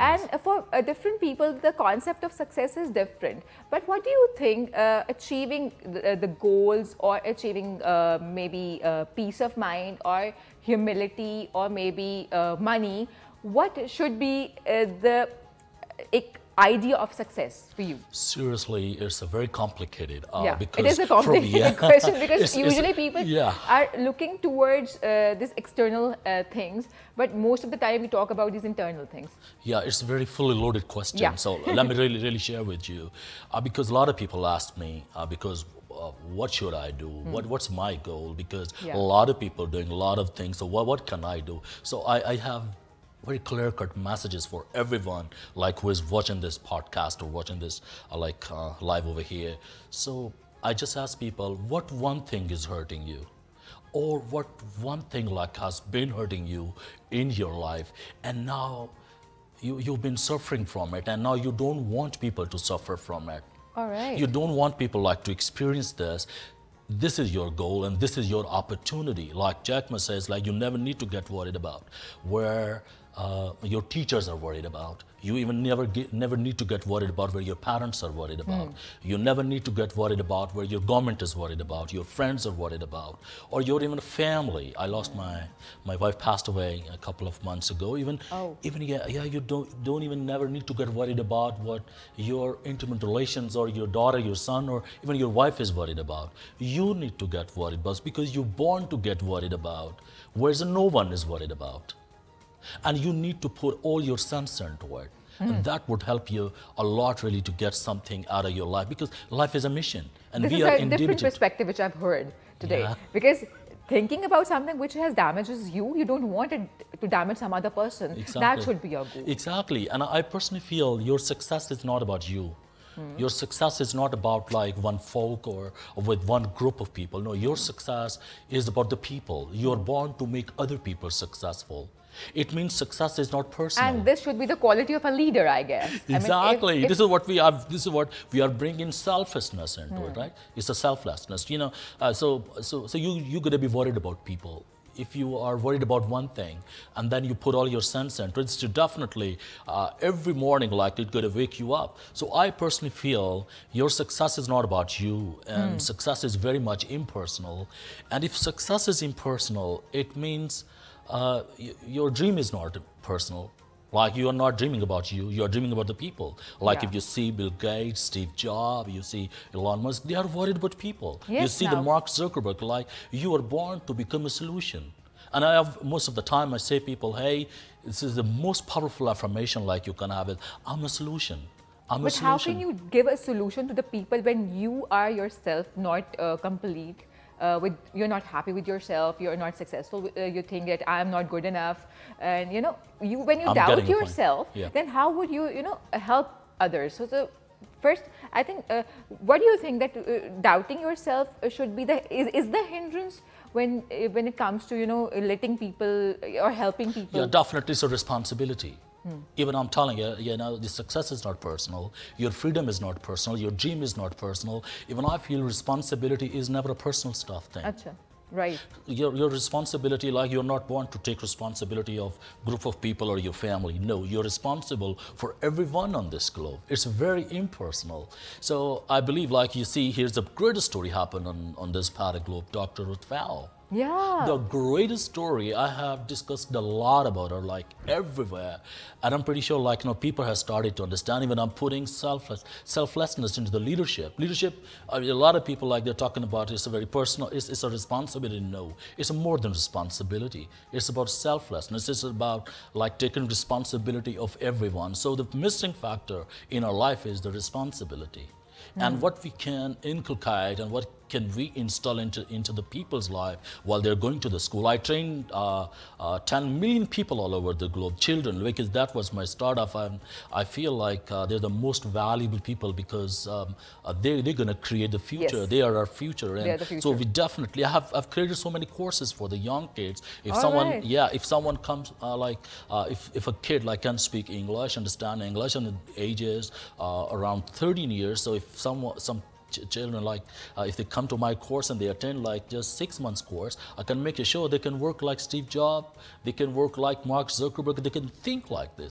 And uh, for uh, different people, the concept of success is different. But what do you think uh, achieving the, the, goals or achieving uh, maybe uh, peace of mind or humility or maybe uh, money, what should be the idea of success for you? Seriously, it's a very complicated. Uh, yeah, because it is a complicated from, yeah. question because it's, usually it's, people yeah. are looking towards uh, these external uh, things, but most of the time we talk about these internal things. Yeah, it's a very fully loaded question. Yeah. So let me really, really share with you, uh, because a lot of people ask me uh, because uh, what should I do? Mm. What what's my goal? Because yeah. a lot of people are doing a lot of things. So what what can I do? So I, I have very clear cut messages for everyone like who is watching this podcast or watching this uh, like uh, live over here. So i just ask people what one thing is hurting you? Or what one thing like has been hurting you in your life and now you, you've been suffering from it and now you don't want people to suffer from it? All right. You don't want people like to experience this. This is your goal and this is your opportunity. Like Jack Ma says, like you never need to get worried about where uh, your teachers are worried about. You even never get, never need to get worried about where your parents are worried about. Mm. You never need to get worried about where your government is worried about, your friends are worried about, or your even family. I lost my my wife passed away a couple of months ago. Even oh. even yeah yeah you don't don't even never need to get worried about what your intimate relations or your daughter, your son, or even your wife is worried about. You need to get worried about because you're born to get worried about, whereas no one is worried about. And you need to put all your sense into it. Mm. And that would help you a lot really to get something out of your life because life is a mission. And this we is are a different perspective which I've heard today. Yeah. Because thinking about something which has damages you, you don't want it to damage some other person. Exactly. That should be your goal. Exactly. And I personally feel your success is not about you. Mm. Your success is not about like one folk or, or, with one group of people. No, your success is about the people. You're born to make other people successful. It means success is not personal. And this should be the quality of a leader, I guess. Exactly. I mean, if, if this is what we are. This is what we are bringing selflessness into hmm. it, right? It's a selflessness. You know. Uh, so so so you you got to be worried about people. If you are worried about one thing and then you put all your sense into it, it's definitely uh, every morning like it's going to wake you up. So I personally feel your success is not about you and mm. success is very much impersonal. And if success is impersonal, it means uh, your dream is not personal. Like you are not dreaming about you, you are dreaming about the people. Like yeah. if you see Bill Gates, Steve Jobs, you see Elon Musk, they are worried about people. Yes, you see no. the Mark Zuckerberg, like you are born to become a solution. And I have most of the time I say people, hey, this is the most powerful affirmation like you can have it. I'm a solution. I'm a solution. but how can you give a solution to the people when you are yourself not uh, complete? Uh, with you're not happy with yourself, you're not successful, uh, you think that I'm not good enough, and you know, you when you I'm doubt yourself, yeah. then how would you you know help others? So, so first, I think, uh, what do you think that uh, doubting yourself should be the is, is the hindrance when uh, when it comes to you know letting people or helping people? Yeah, definitely, it's a responsibility. Even I'm telling you, you know, the success is not personal. Your freedom is not personal. Your dream is not personal. Even I feel responsibility is never a personal stuff thing. Achha. Right. Your, your responsibility, like you're not born to take responsibility of group of people or your family. No, you're responsible for everyone on this globe. It's very impersonal. So I believe, like you see, here's the greatest story happened on, on this Paddock globe, Dr. Ruth Pfau. Yeah. The greatest story I have discussed a lot about her, like everywhere. And I'm pretty sure, like, you know, people have started to understand, even I'm putting selfless, selflessness into the leadership. Leadership, I mean, a lot of people, like, they're talking about it's a very personal, it's, it's a responsibility. No, it's a more than responsibility. It's about selflessness. It's about, like, taking responsibility of everyone. So the missing factor in our life is the responsibility. Mm. And what we can inculcate and what can we install into, into the people's life while they're going to the school. I trained uh, uh, 10 million people all over the globe, children, because that was my startup. And I feel like uh, they're the most valuable people because um, uh, they, they're going to create the future. Yes. They are our future. And the future. so we definitely, I have, I've created so many courses for the young kids. If all someone, right. yeah, if someone comes, uh, like, uh, if, if a kid like can speak English, understand English, and the age is around 13 years, so if someone, some ch children like uh, if they come to my course and they attend like just six months course, I can make sure they can work like Steve Jobs, they can work like Mark Zuckerberg, they can think like this.